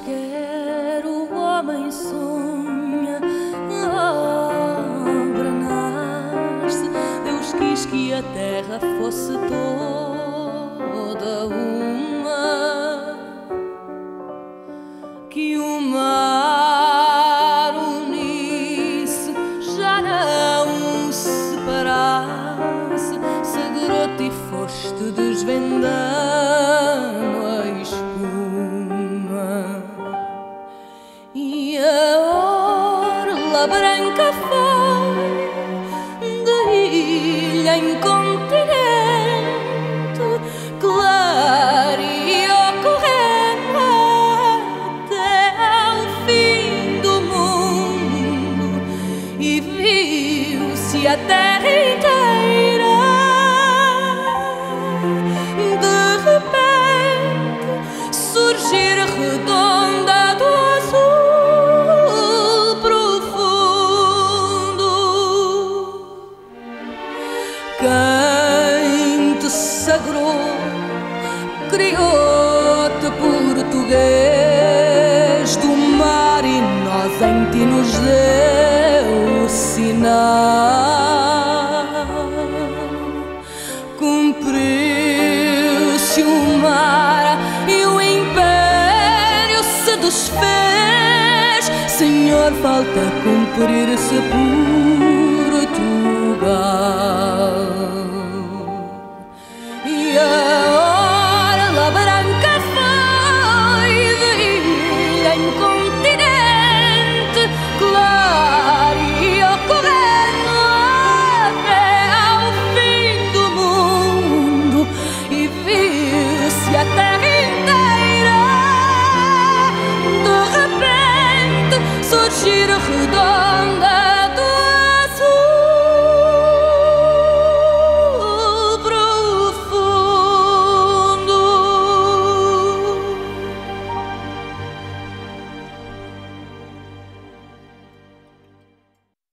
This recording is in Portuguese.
Quer, o homem sonha, a obra nasce. Deus quis que a terra fosse toda orla branca foi de ilha em continente, clareou correndo até ao fim do mundo e viu-se a terra inteira. Quem te sagrou, criou-te português do mar e nós em ti nos deu o sinal. Cumpriu-se o mar e o império se desfez. Senhor, falta cumprir-se Portugal. nieuwsgierig dan.